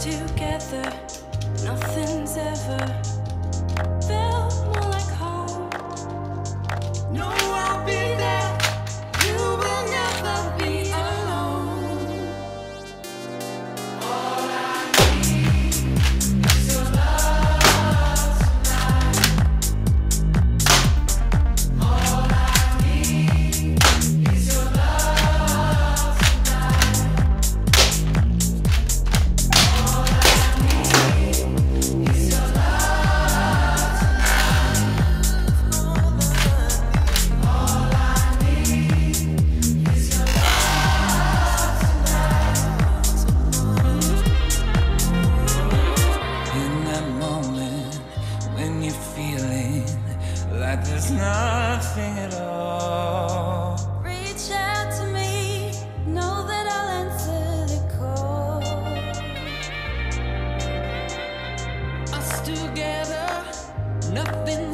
together, nothing's ever nothing at all. Reach out to me, know that I'll answer the call. Us together, nothing